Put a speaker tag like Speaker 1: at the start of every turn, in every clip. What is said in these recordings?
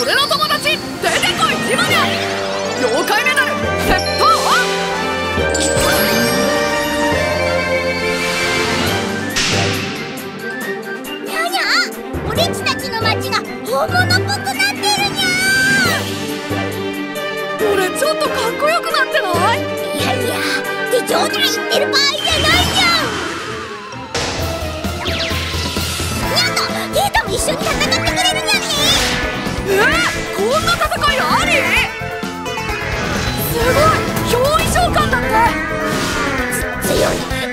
Speaker 1: 俺の友達出てこい
Speaker 2: ジマニャ妖怪メダルセットンにゃにゃ俺ちたちの街が本物っぽくなってるにゃ俺
Speaker 1: ちょっとかっこよくなってない？いやいや手帳にか言って
Speaker 2: る場合じゃないにゃ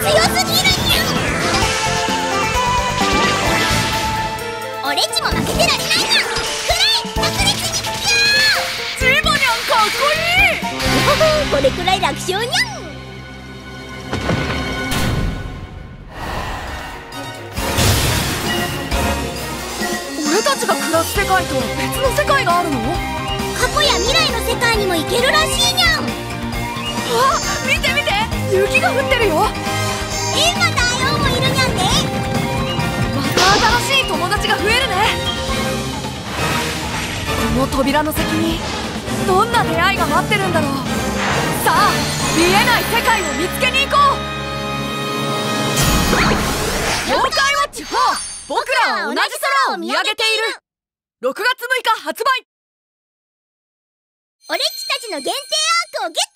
Speaker 2: 強すぎるにゃん俺ちも負けてられないなこいいこれくらい楽勝にゃん
Speaker 1: ちが暮らす世界と別の世界があるの？
Speaker 2: 過去や未来の世界にも行けるらしいにゃん。
Speaker 1: あ見て見て。雪が降ってるよ。の扉の先にどんな出会いが待ってるんだろう。さあ見えない世界を見つけに行こう。妖怪ウォッチ4僕らは同じ空を見上げている。6月6日発売。
Speaker 2: 俺っちたちの限定アークをゲット